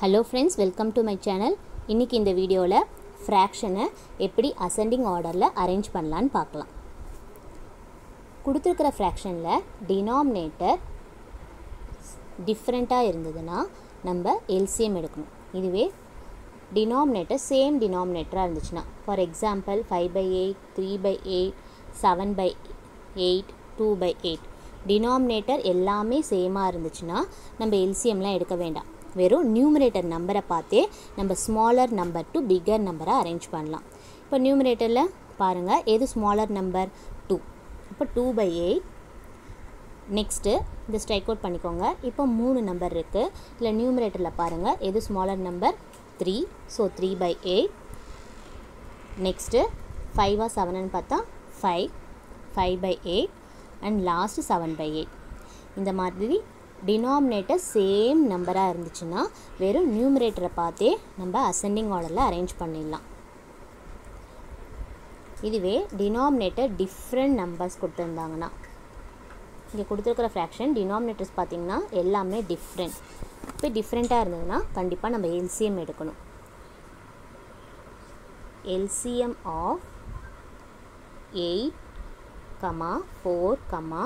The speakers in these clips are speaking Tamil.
Hello friends welcome to my channel இன்றைக்கி இந்த வீடியோவில் ஃப்ராக்ஷனை எப்படி அசெண்டிங் ஆர்டரில் அரேஞ்ச் பண்ணலான்னு பார்க்கலாம். கொடுத்துருக்கிற ஃப்ராக்ஷனில் டினாமினேட்டர் டிஃப்ரெண்ட்டாக இருந்ததுன்னா நம்ம எல்சிஎம் எடுக்கணும். இதுவே டினாமினேட்டர் சேம் டினாமினேட்டராக இருந்துச்சுன்னா for example five by eight three by eight seven by eight two by eight denominator எல்லாமே சேமாக இருந்துச்சுன்னா நம்ம எல்சிஎம்லாம் எடுக்க வேண்டாம். வெறும் நியூமரேட்டர் நம்பரை பார்த்தே நம்ம ஸ்மாலர் நம்பர் டு பிக்கர் நம்பரை அரேஞ்ச் பண்ணலாம். இப்போ நியூமரேட்டரில் பாருங்கள் எது ஸ்மாலர் நம்பர் டூ இப்போ டூ பை எயிட் நெக்ஸ்ட்டு இந்த ஸ்ட்ரைக் அவுட் பண்ணிக்கோங்க. இப்போ மூணு நம்பர் இருக்குது இல்லை நியூமரேட்டரில் பாருங்கள் எது smaller number three so three by eight next ஃபைவா செவனுன்னு பார்த்தா five five by eight and last seven by eight இந்த மாதிரி டினாமினேட்டர் சேம் நம்பராக இருந்துச்சுன்னா வெறும் நியூமரேட்டரை பார்த்தே நம்ம அசெண்டிங் ஆர்டரில் அரேஞ்ச் பண்ணிடலாம். இதுவே டினாமினேட்டர் டிஃப்ரெண்ட் நம்பர்ஸ் கொடுத்துருந்தாங்கன்னா. இங்கே கொடுத்துருக்குற ஃப்ராக்ஷன் டினாமினேட்டர்ஸ் பார்த்திங்கன்னா எல்லாமே டிஃப்ரெண்ட் இப்போ டிஃப்ரெண்ட்டாக இருந்ததுன்னா கண்டிப்பாக நம்ம எல்சிஎம் எடுக்கணும். LCM of eight comma four comma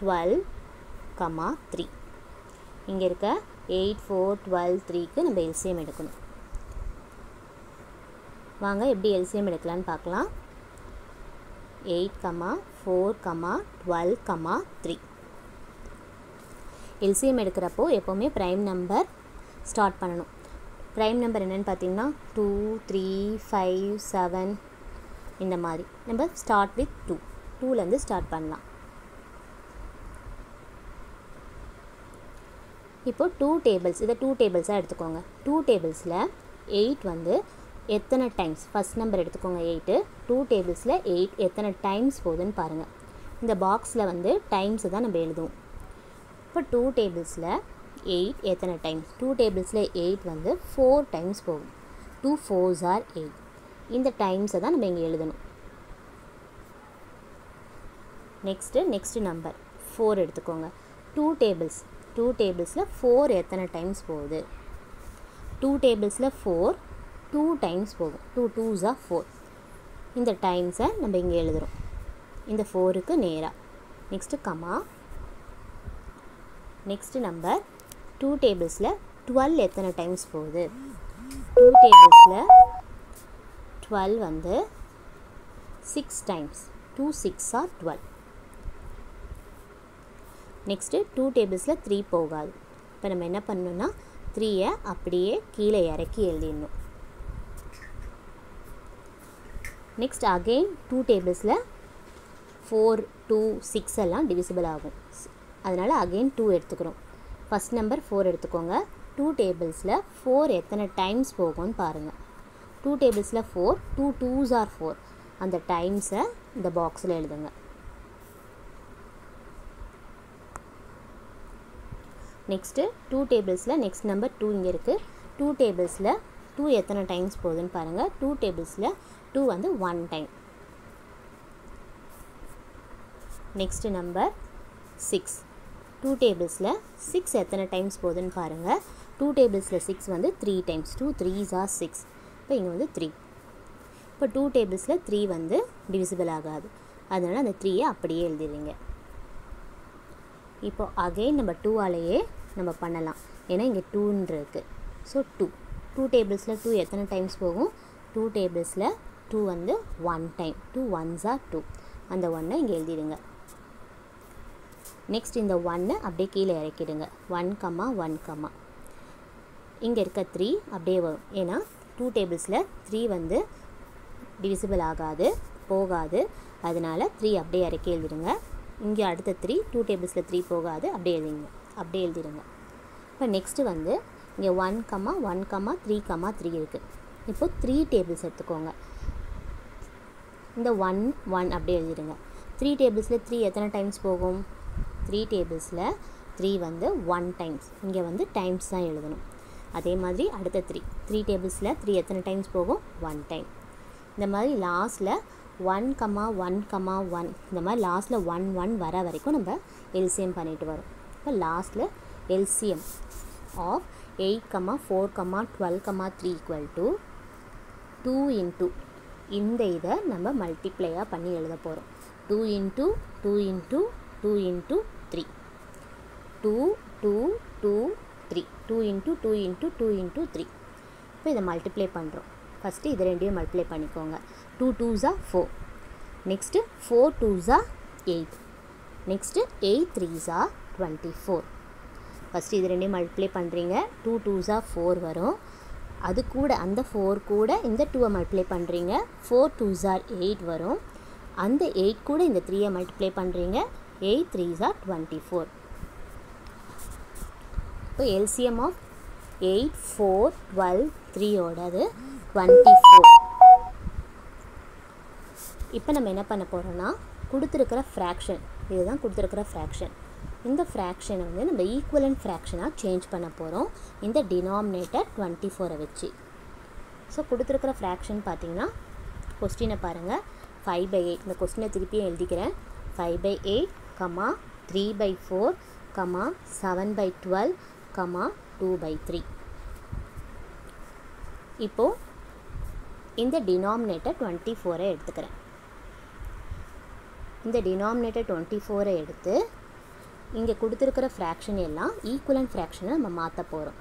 twelve comma three இங்கே இருக்க எயிட் ஃபோர் டுவெல் த்ரீக்கு நம்ம எல்சிஎம் எடுக்கணும். வாங்க எப்படி எல்சிஎம் எடுக்கலான்னு பார்க்கலாம். Eight comma four comma twelve comma three LCM எடுக்கிறப்போ எப்போவுமே ப்ரைம் நம்பர் ஸ்டார்ட் பண்ணணும். ப்ரைம் நம்பர் என்னென்னு பார்த்தீங்கன்னா டூ த்ரீ ஃபைவ் செவன் இந்த மாதிரி. நம்ம ஸ்டார்ட் வித் டூ டூலேருந்து ஸ்டார்ட் பண்ணலாம். இப்போ டூ டேபிள்ஸ் இதை டூ டேபிள்ஸாக எடுத்துக்கோங்க. டூ டேபிள்ஸில் எயிட் வந்து எத்தனை டைம்ஸ் ஃபஸ்ட் நம்பர் எடுத்துக்கோங்க எயிட்டு டூ டேபிள்ஸில் எயிட் எத்தனை டைம்ஸ் போகுதுன்னு பாருங்கள் இந்த பாக்ஸில் வந்து டைம்ஸை தான் நம்ம எழுதுவோம். இப்போ டூ டேபிள்ஸில் எயிட் எத்தனை டைம்ஸ் டூ டேபிள்ஸில் எயிட் வந்து ஃபோர் டைம்ஸ் போகும். டூ ஃபோர்ஸ் ஆர் எயிட் இந்த டைம்ஸை தான் நம்ம இங்கே எழுதணும். நெக்ஸ்ட்டு நெக்ஸ்ட்டு நம்பர் ஃபோர் எடுத்துக்கோங்க. டூ டேபிள்ஸ் டூ டேபிள்ஸில் ஃபோர் எத்தனை டைம்ஸ் போகுது? டூ டேபிள்ஸில் ஃபோர் டூ டைம்ஸ் போகும். டூ டூஸாக ஃபோர் இந்த டைம்ஸை நம்ம இங்கே எழுதுகிறோம் இந்த ஃபோருக்கு நேராக next comma next number two டேபிள்ஸில் twelve எத்தனை டைம்ஸ் போகுது? டூ டேபிள்ஸில் டுவெல் வந்து six times two six are twelve next two டேபிள்ஸில் three போகாது. இப்போ நம்ம என்ன பண்ணணும்னா த்ரீயை அப்படியே கீழே இறக்கி எழுதிடணும். நெக்ஸ்ட் அகெயின் டூ டேபிள்ஸில் ஃபோர் டூ சிக்ஸ் எல்லாம் டிவிசிபிள் ஆகும். அதனால் அகெயின் டூ எடுத்துக்கிறோம். ஃபஸ்ட் நம்பர் ஃபோர் எடுத்துக்கோங்க. டூ டேபிள்ஸில் ஃபோர் எத்தனை டைம்ஸ் போகும்னு பாருங்கள் two டேபிள்ஸில் four two twos are four அந்த டைம்ஸை இந்த பாக்ஸில் எழுதுங்க. நெக்ஸ்ட்டு டூ டேபிள்ஸில் நெக்ஸ்ட் நம்பர் டூ இங்கே இருக்குது டூ டேபிள்ஸில் டூ எத்தனை டைம்ஸ் போகுதுன்னு பாருங்கள் டூ டேபிள்ஸில் டூ வந்து one time next number six two டேபிள்ஸில் six எத்தனை டைம்ஸ் போகுதுன்னு பாருங்கள் டூ டேபிள்ஸில் சிக்ஸ் வந்து three times two three are six இப்போ இங்கே வந்து த்ரீ இப்போ டூ டேபிள்ஸில் த்ரீ வந்து டிவிசிபிள் ஆகாது. அதனால் அந்த த்ரீயை அப்படியே எழுதிடுவீங்க இப்போ அகைன் நம்ம டூவாலேயே நம்ம பண்ணலாம். ஏன்னா இங்கே டூன்னு இருக்குது ஸோ டூ டூ டேபிள்ஸில் டூ எத்தனை டைம்ஸ் போகும்? டூ டேபிள்ஸில் டூ வந்து ஒன் டைம் டூ ஒன்ஸாக டூ அந்த ஒன்னை இங்கே எழுதிடுங்க. நெக்ஸ்ட் இந்த ஒன்னை அப்படியே கீழே இறக்கிடுங்க. ஒன் கம்மா ஒன் கம்மா இங்கே இருக்க த்ரீ அப்படியே வரும். ஏன்னா டூ டேபிள்ஸில் த்ரீ வந்து டிவிசிபிள் ஆகாது போகாது. அதனால் த்ரீ அப்படியே இறக்கி எழுதிடுங்க. இங்கே அடுத்த த்ரீ டூ டேபிள்ஸில் த்ரீ போகாது அப்படியே எழுதிங்க அப்படியே எழுதிடுங்க. இப்போ நெக்ஸ்ட்டு வந்து இங்கே one comma one comma three comma three இருக்குது இப்போது த்ரீ டேபிள்ஸ் எடுத்துக்கோங்க. இந்த ஒன் ஒன் அப்படியே எழுதிடுங்க. த்ரீ டேபிள்ஸில் த்ரீ எத்தனை டைம்ஸ் போகும்? த்ரீ டேபிள்ஸில் த்ரீ வந்து ஒன் டைம்ஸ் இங்கே வந்து டைம்ஸ் தான் எழுதணும். அதே மாதிரி அடுத்த த்ரீ த்ரீ டேபிள்ஸில் த்ரீ எத்தனை டைம்ஸ் போகும்? ஒன் டைம் இந்த மாதிரி லாஸ்ட்டில் one comma one comma one இந்த மாதிரி லாஸ்ட்டில் ஒன் ஒன் வர வரைக்கும் நம்ம எல்சிஎம் பண்ணிட்டு வரோம். இப்போ லாஸ்ட்டில் LCM of eight comma four comma twelve comma three equal to two into இந்த இதை நம்ம மல்டிப்ளையாக பண்ணி எழுத போகிறோம் two into two into two into three two two two three two into two into two into three இப்போ இதை மல்டிப்ளை பண்ணுறோம் ஃபஸ்ட்டு இது ரெண்டையும் மல்டிப்ளை பண்ணிக்கோங்க. டூ டூஸா ஃபோர் நெக்ஸ்ட்டு ஃபோர் டூஸா எயிட் நெக்ஸ்ட்டு எயிட் த்ரீஸா டுவெண்ட்டி ஃபோர் ஃபஸ்ட்டு இது ரெண்டையும் மல்டிப்ளை பண்ணுறீங்க டூ டூஸாக ஃபோர் வரும். அது கூட அந்த ஃபோர் கூட இந்த டூவை மல்டிப்ளை பண்ணுறீங்க ஃபோர் டூஸார் எயிட் வரும். அந்த எயிட் கூட இந்த த்ரீயை மல்டிப்ளை பண்ணுறீங்க எயிட் த்ரீஸார் டுவெண்ட்டி ஃபோர் இப்போ LCM of eight four twelve த்ரீயோடது twenty four இப்போ நம்ம என்ன பண்ண போகிறோன்னா கொடுத்துருக்கிற ஃப்ராக்ஷன் இதுதான் கொடுத்துருக்கிற ஃப்ராக்ஷன் இந்த ஃப்ராக்ஷனை வந்து நம்ம ஈக்குவலன் ஃப்ராக்ஷனாக சேஞ்ச் பண்ண போகிறோம் இந்த டினாமினேட்டர் டுவெண்ட்டி ஃபோரை வச்சு. ஸோ கொடுத்துருக்குற ஃப்ராக்ஷன் பார்த்தீங்கன்னா கொஸ்டினை பாருங்கள் ஃபைவ் பை எயிட் இந்த கொஸ்டினை திருப்பியும் எழுதிக்கிறேன். Five by eight comma three by four comma seven by twelve comma two by three இப்போது இந்த டினாமினேட்டர் டுவெண்ட்டி ஃபோரை எடுத்துக்கிறேன். இந்த டினாமினேட்டர் டுவெண்ட்டி ஃபோரை எடுத்து இங்கே கொடுத்துருக்கிற ஃப்ராக்ஷன் எல்லாம் ஈக்குவலன் ஃப்ராக்ஷனை நம்ம மாற்ற போகிறோம்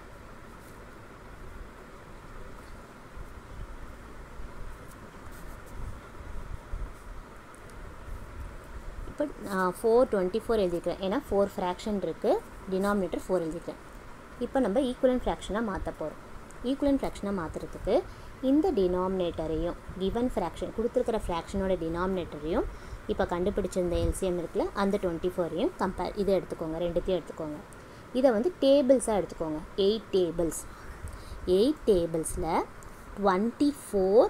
இப்போ ஃபோர் டுவெண்ட்டி ஃபோர் எழுதிக்கிறேன் ஏன்னா ஃபோர் ஃப்ராக்ஷன் இருக்குது டினாமினேட்டர் ஃபோர் எழுதிக்கிறேன் இப்போ நம்ம ஈக்குவலன் ஃப்ராக்ஷனாக மாற்ற போகிறோம் ஈக்குவலன் ஃப்ராக்ஷனாக மாற்றுறதுக்கு இந்த டினாமினேட்டரையும் கிவன் ஃப்ராக்ஷன் கொடுத்துருக்கிற ஃப்ராக்ஷனோட டினாமினேட்டரையும் இப்போ கண்டுபிடிச்சிருந்த எல்சிஎம் இருக்குல்ல அந்த டுவெண்ட்டி ஃபோரையும் கம்பேர் இதை எடுத்துக்கோங்க ரெண்டுத்தையும் எடுத்துக்கோங்க. இதை வந்து டேபிள்ஸாக எடுத்துக்கோங்க. எயிட் டேபிள்ஸ் எயிட் டேபிள்ஸில் டுவெண்ட்டி ஃபோர்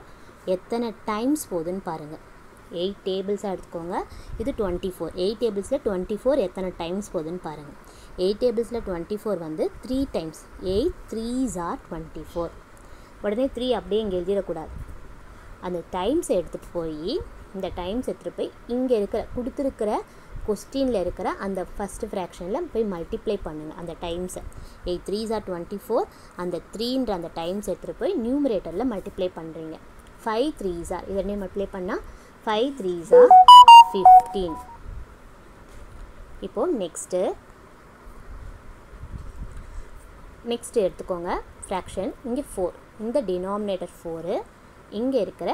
எத்தனை டைம்ஸ் போகுதுன்னு பாருங்கள் எயிட் டேபிள்ஸாக எடுத்துக்கோங்க. இது டுவெண்ட்டி ஃபோர் எயிட் டேபிள்ஸில் டுவெண்ட்டி ஃபோர் எத்தனை டைம்ஸ் போகுதுன்னு பாருங்கள் எயிட் டேபிள்ஸில் டுவெண்ட்டி ஃபோர் வந்து three times eight threes are twenty four உடனே த்ரீ அப்படியே இங்கே எழுதிடக்கூடாது. அந்த டைம்ஸ் எடுத்துகிட்டு போய் இந்த டைம்ஸ் எடுத்துகிட்டு போய் இங்கே இருக்கிற கொடுத்துருக்கிற கொஸ்டினில் இருக்கிற அந்த ஃபஸ்ட்டு ஃப்ராக்ஷனில் போய் மல்டிப்ளை பண்ணுங்கள் அந்த டைம்ஸை eight threes are twenty four அந்த த்ரீன்ற அந்த டைம்ஸ் எடுத்துகிட்டு போய் நியூமரேட்டரில் மல்டிப்ளை பண்ணுறீங்க ஃபைவ் த்ரீஸ் ஆர் இதனே மல்டிப்ளை பண்ணால் ஃபைவ் த்ரீஸா ஃபிஃப்டீன் இப்போது நெக்ஸ்ட்டு நெக்ஸ்ட்டு எடுத்துக்கோங்க. ஃப்ராக்ஷன் இங்கே ஃபோர் இந்த டினாமினேட்டர் ஃபோரு இங்கே இருக்கிற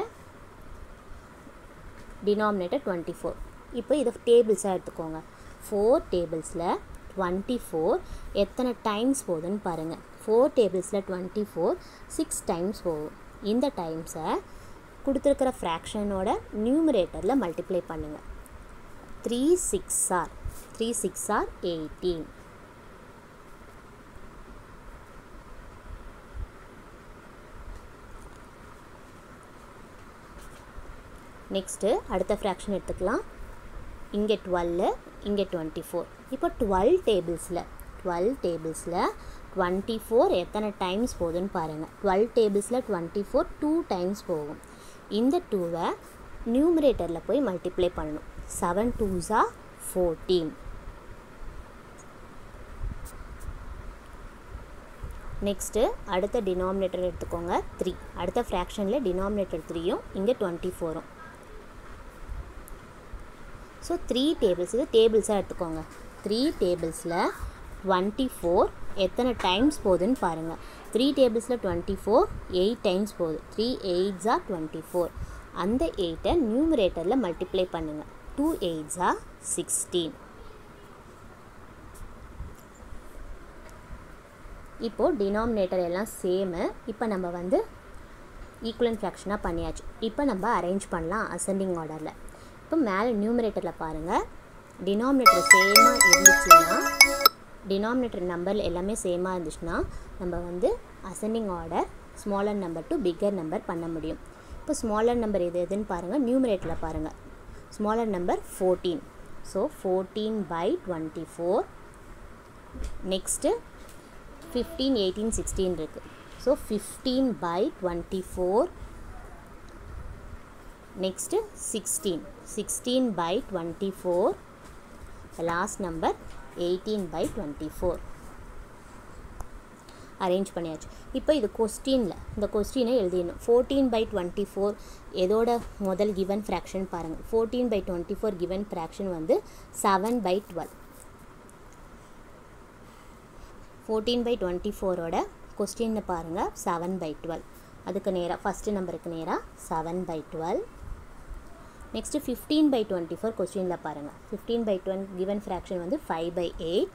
டினாமினேட்டர் டுவெண்ட்டி ஃபோர் இப்போ இதை டேபிள்ஸாக எடுத்துக்கோங்க. ஃபோர் டேபிள்ஸில் டுவெண்ட்டி ஃபோர் எத்தனை டைம்ஸ் போகுதுன்னு பாருங்கள் ஃபோர் டேபிள்ஸில் டுவெண்ட்டி ஃபோர் சிக்ஸ் டைம்ஸ் போகும். இந்த டைம்ஸை கொடுத்துருக்கிற ஃப்ராக்ஷனோட நியூமரேட்டரில் மல்டிப்ளை பண்ணுங்கள் three six are three six are eighteen next அடுத்த ஃப்ராக்ஷன் எடுத்துக்கலாம். இங்கே டுவெல்லு இங்கே டுவெண்ட்டி ஃபோர் இப்போ டுவெல் டேபிள்ஸில் டுவெல் டேபிள்ஸில் டுவெண்ட்டி ஃபோர் எத்தனை டைம்ஸ் போகுதுன்னு பாருங்கள் டுவெல் டேபிள்ஸில் டுவெண்ட்டி ஃபோர் டூ டைம்ஸ் போகும். இந்த டூவை நியூமரேட்டரில் போய் மல்டிப்ளை பண்ணணும். செவன் டூஸா ஃபோர்டீன் நெக்ஸ்ட்டு அடுத்த டினாமினேட்டர் எடுத்துக்கோங்க த்ரீ அடுத்த ஃப்ராக்ஷனில் டினாமினேட்டர் த்ரீயும் இங்கே டுவெண்ட்டி ஃபோரும் ஸோ த்ரீ டேபிள்ஸ் இது டேபிள்ஸாக எடுத்துக்கோங்க. த்ரீ டேபிள்ஸில் டுவெண்ட்டி ஃபோர் எத்தனை டைம்ஸ் போகுதுன்னு பாருங்கள் த்ரீ டேபிள்ஸில் டுவெண்ட்டி ஃபோர் எயிட் டைம்ஸ் போகுது த்ரீ எயிட்ஸா டுவெண்ட்டி ஃபோர் அந்த எயிட்டை நியூமரேட்டரில் மல்டிப்ளை பண்ணுங்கள் டூ எயிட்ஸா சிக்ஸ்டீன் இப்போது டினாமினேட்டர் எல்லாம் சேமு இப்போ நம்ம வந்து ஈக்குவலன் ஃப்ராக்ஷனாக பண்ணியாச்சு. இப்போ நம்ம அரேஞ்ச் பண்ணலாம் அசெண்டிங் ஆர்டரில் இப்போ மேலே நியூமரேட்டரில் பாருங்கள் டினாமினேட்டர் சேமாக இருந்துச்சுன்னா டினாமினேட்டர் நம்பர் எல்லாமே சேமாக இருந்துச்சுன்னா நம்ம வந்து ascending order smaller number to bigger number பண்ண முடியும். இப்போ ஸ்மாலர் நம்பர் எது எதுன்னு பாருங்கள் நியூமரேட்டரில் பாருங்கள் smaller number fourteen so fourteen by twenty four next fifteen eighteen sixteen இருக்குது so fifteen by twenty four next sixteen sixteen by twenty four last number eighteen by twenty four arrange பண்ணியாச்சு. இப்போ இது கொஸ்டினில் இந்த கொஸ்டினை எழுதிடணும். ஃபோர்டீன் பை டுவெண்ட்டி ஃபோர் எதோட முதல் கிவன் ஃப்ராக்ஷன் பாருங்கள் fourteen by twenty four given fraction வந்து seven by twelve fourteen by twenty ஃபோரோட கொஸ்டின்னு பாருங்கள் செவன் பை டுவெல் அதுக்கு நேராக ஃபஸ்ட்டு நம்பருக்கு நேராக seven by twelve next fifteen by twenty four கொஸ்டினில் பாருங்கள் fifteen by twenty given fraction வந்து five by eight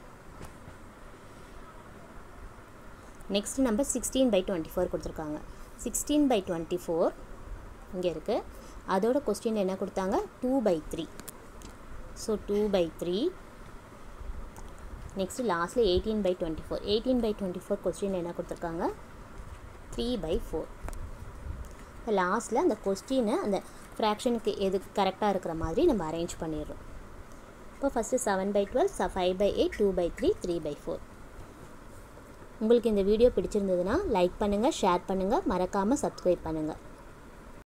next number sixteen by twenty four கொடுத்துருக்காங்க. சிக்ஸ்டீன் பை டுவெண்ட்டி ஃபோர் இங்கே இருக்குது அதோட கொஸ்டின் என்ன கொடுத்தாங்க? Two by three so two by three next லாஸ்ட்டில் eighteen by twenty four eighteen by twenty four question என்ன கொடுத்துருக்காங்க? த்ரீ பை ஃபோர் லாஸ்ட்டில் அந்த கொஸ்டினை அந்த ஃப்ராக்ஷனுக்கு எது கரெக்டாக இருக்கிற மாதிரி நம்ம அரேஞ்ச் பண்ணிடுறோம். இப்போ first seven by twelve five by eight two by three three by four உங்களுக்கு இந்த வீடியோ பிடிச்சிருந்ததுன்னா லைக் பண்ணுங்கள் ஷேர் பண்ணுங்கள் மறக்காமல் சப்ஸ்கிரைப் பண்ணுங்கள்